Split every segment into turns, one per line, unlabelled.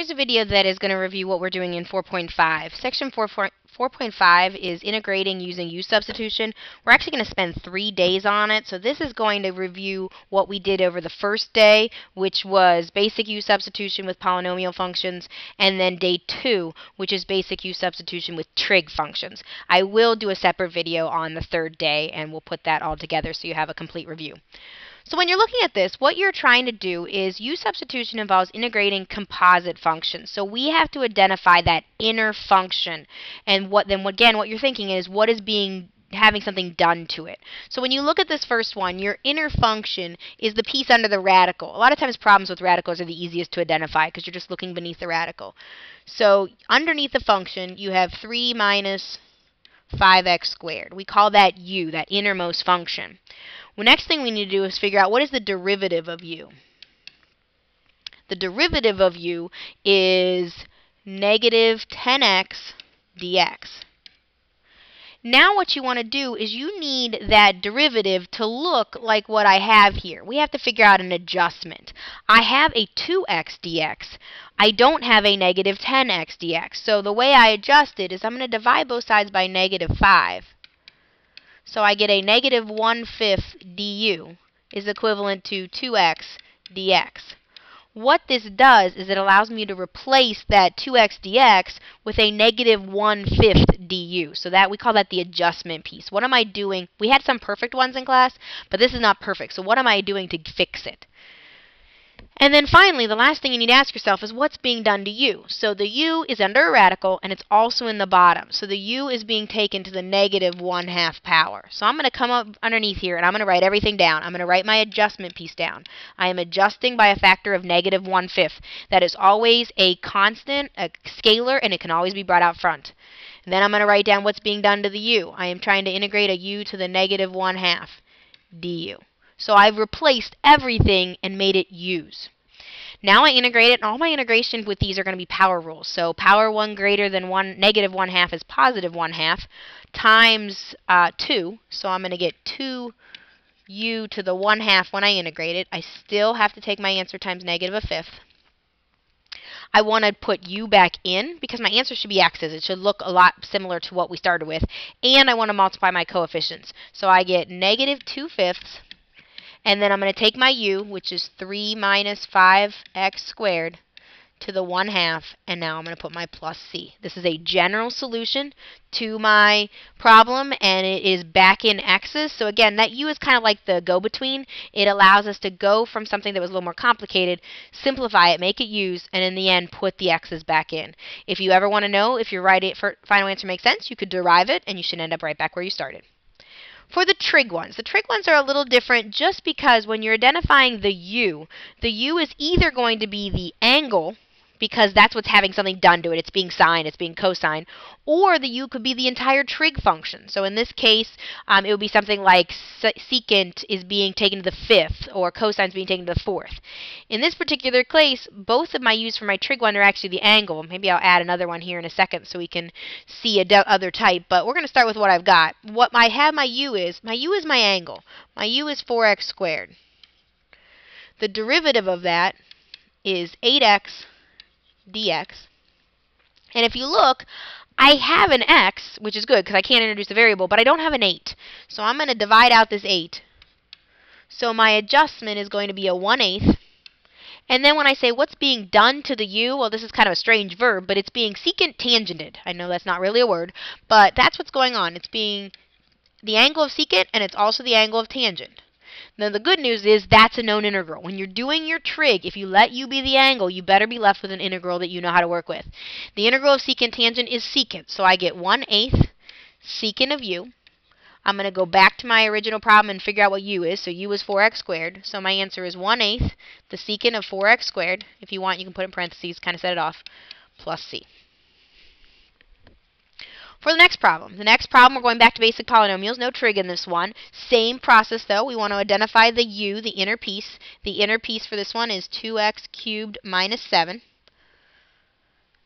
Here's a video that is going to review what we're doing in 4.5. Section 4.5 is integrating using u substitution. We're actually going to spend three days on it, so this is going to review what we did over the first day, which was basic u substitution with polynomial functions, and then day two, which is basic u substitution with trig functions. I will do a separate video on the third day, and we'll put that all together so you have a complete review. So when you're looking at this, what you're trying to do is u substitution involves integrating composite functions. So we have to identify that inner function. And what then again what you're thinking is what is being having something done to it. So when you look at this first one, your inner function is the piece under the radical. A lot of times problems with radicals are the easiest to identify because you're just looking beneath the radical. So underneath the function, you have 3 minus 5x squared. We call that u, that innermost function. Well, next thing we need to do is figure out what is the derivative of u. The derivative of u is negative 10x dx. Now what you want to do is you need that derivative to look like what I have here. We have to figure out an adjustment. I have a 2x dx. I don't have a negative 10x dx. So the way I adjust it is I'm going to divide both sides by negative 5. So I get a negative 1 fifth du is equivalent to 2x dx. What this does is it allows me to replace that 2x dx with a negative 1 fifth du. So that we call that the adjustment piece. What am I doing? We had some perfect ones in class, but this is not perfect. So what am I doing to fix it? And then finally, the last thing you need to ask yourself is what's being done to u. So the u is under a radical, and it's also in the bottom. So the u is being taken to the negative 1 half power. So I'm going to come up underneath here, and I'm going to write everything down. I'm going to write my adjustment piece down. I am adjusting by a factor of negative 1 fifth. That is always a constant, a scalar, and it can always be brought out front. And then I'm going to write down what's being done to the u. I am trying to integrate a u to the negative 1 half du. So I've replaced everything and made it u's. Now I integrate it, and all my integrations with these are going to be power rules. So power 1 greater than 1, negative 1 half is positive 1 half, times uh, 2. So I'm going to get 2 u to the 1 half when I integrate it. I still have to take my answer times negative a fifth. I want to put u back in because my answer should be x's. It should look a lot similar to what we started with. And I want to multiply my coefficients. So I get negative 2 fifths and then I'm going to take my u, which is 3 minus 5x squared, to the 1 half, and now I'm going to put my plus c. This is a general solution to my problem, and it is back in x's. So again, that u is kind of like the go-between. It allows us to go from something that was a little more complicated, simplify it, make it u's, and in the end, put the x's back in. If you ever want to know if your right final answer makes sense, you could derive it, and you should end up right back where you started. For the trig ones, the trig ones are a little different just because when you're identifying the u, the u is either going to be the angle because that's what's having something done to it. It's being sine, it's being cosine. Or the u could be the entire trig function. So in this case, um, it would be something like secant is being taken to the fifth, or cosine is being taken to the fourth. In this particular case, both of my u's for my trig one are actually the angle. Maybe I'll add another one here in a second so we can see a other type. But we're going to start with what I've got. What I have my u is, my u is my angle. My u is 4x squared. The derivative of that is 8x dx. And if you look, I have an x, which is good because I can't introduce a variable, but I don't have an 8. So I'm going to divide out this 8. So my adjustment is going to be a 1 8 and then when I say what's being done to the u, well, this is kind of a strange verb, but it's being secant tangented. I know that's not really a word, but that's what's going on. It's being the angle of secant, and it's also the angle of tangent. Now the good news is that's a known integral. When you're doing your trig, if you let u be the angle, you better be left with an integral that you know how to work with. The integral of secant tangent is secant, so I get 1 8th secant of u. I'm going to go back to my original problem and figure out what u is. So u is 4x squared. So my answer is 1 8th the secant of 4x squared. If you want, you can put in parentheses, kind of set it off, plus c. For the next problem, the next problem we're going back to basic polynomials, no trig in this one. Same process though, we want to identify the u, the inner piece. The inner piece for this one is 2x cubed minus 7.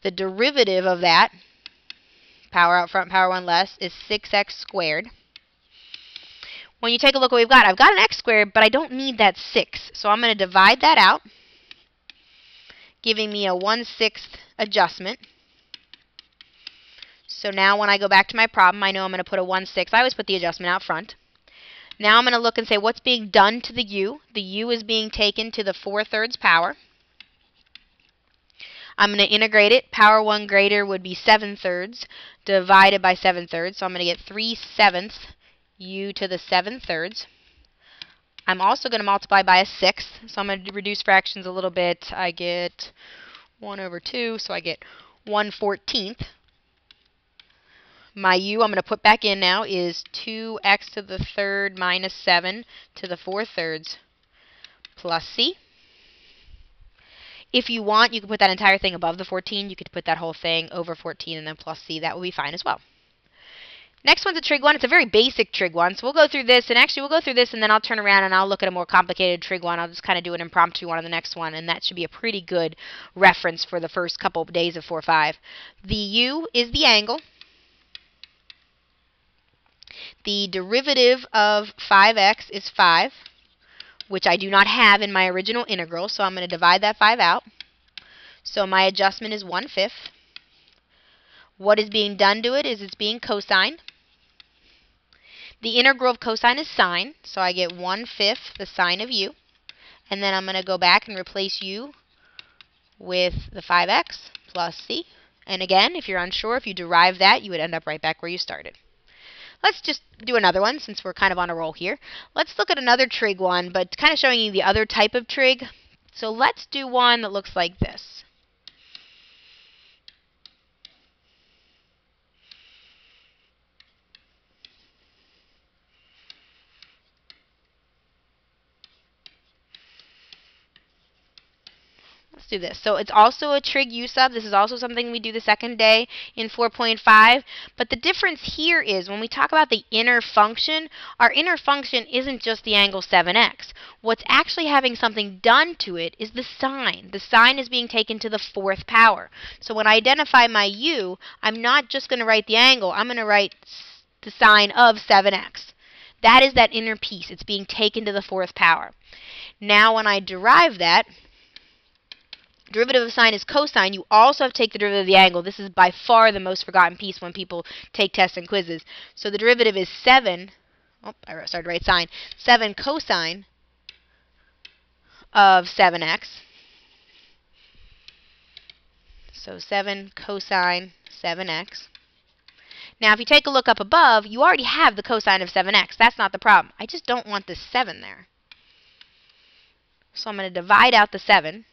The derivative of that, power out front, power 1 less, is 6x squared. When you take a look what we've got, I've got an x squared, but I don't need that 6. So I'm going to divide that out, giving me a 1 sixth adjustment. So now when I go back to my problem, I know I'm going to put a 1 6. I always put the adjustment out front. Now I'm going to look and say what's being done to the u. The u is being taken to the 4 thirds power. I'm going to integrate it. Power 1 greater would be 7 thirds divided by 7 thirds. So I'm going to get 3 sevenths u to the 7 thirds. I'm also going to multiply by a sixth. So I'm going to reduce fractions a little bit. I get 1 over 2, so I get 1 14th. My u I'm going to put back in now is 2x to the third minus 7 to the 4 thirds plus c. If you want, you can put that entire thing above the 14. You could put that whole thing over 14 and then plus c. That would be fine as well. Next one's a trig one. It's a very basic trig one. So we'll go through this, and actually we'll go through this, and then I'll turn around and I'll look at a more complicated trig one. I'll just kind of do an impromptu one on the next one, and that should be a pretty good reference for the first couple of days of 4-5. The u is the angle. The derivative of 5x is 5, which I do not have in my original integral, so I'm going to divide that 5 out. So my adjustment is 1 fifth. What is being done to it is it's being cosigned. The integral of cosine is sine, so I get 1 fifth the sine of u. And then I'm going to go back and replace u with the 5x plus c. And again, if you're unsure, if you derive that, you would end up right back where you started. Let's just do another one since we're kind of on a roll here. Let's look at another trig one, but kind of showing you the other type of trig. So let's do one that looks like this. Let's do this. So it's also a trig u sub. This is also something we do the second day in 4.5. But the difference here is when we talk about the inner function, our inner function isn't just the angle 7x. What's actually having something done to it is the sine. The sine is being taken to the fourth power. So when I identify my u, I'm not just going to write the angle. I'm going to write the sine of 7x. That is that inner piece. It's being taken to the fourth power. Now when I derive that, derivative of sine is cosine, you also have to take the derivative of the angle. This is by far the most forgotten piece when people take tests and quizzes. So the derivative is 7, oh, I started to write sine, 7 cosine of 7x. So 7 cosine 7x. Now, if you take a look up above, you already have the cosine of 7x. That's not the problem. I just don't want the 7 there. So I'm going to divide out the 7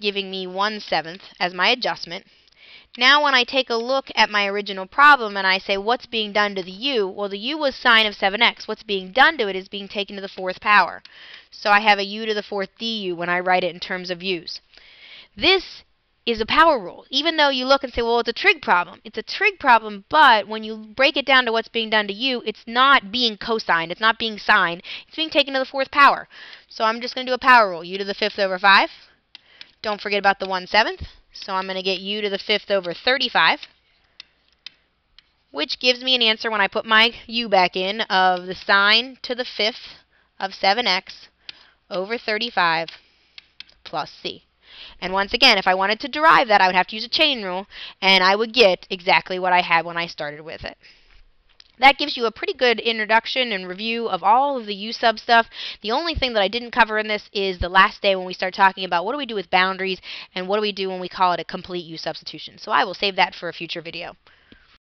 giving me 1 seventh as my adjustment. Now when I take a look at my original problem and I say what's being done to the u, well the u was sine of 7x. What's being done to it is being taken to the fourth power. So I have a u to the fourth du when I write it in terms of u's. This is a power rule. Even though you look and say, well, it's a trig problem. It's a trig problem, but when you break it down to what's being done to u, it's not being cosigned. It's not being sine. It's being taken to the fourth power. So I'm just going to do a power rule. u to the fifth over 5 don't forget about the 1 7th. So I'm going to get u to the 5th over 35, which gives me an answer when I put my u back in of the sine to the 5th of 7x over 35 plus c. And once again, if I wanted to derive that, I would have to use a chain rule, and I would get exactly what I had when I started with it that gives you a pretty good introduction and review of all of the U-sub stuff. The only thing that I didn't cover in this is the last day when we start talking about what do we do with boundaries and what do we do when we call it a complete U substitution. So I will save that for a future video.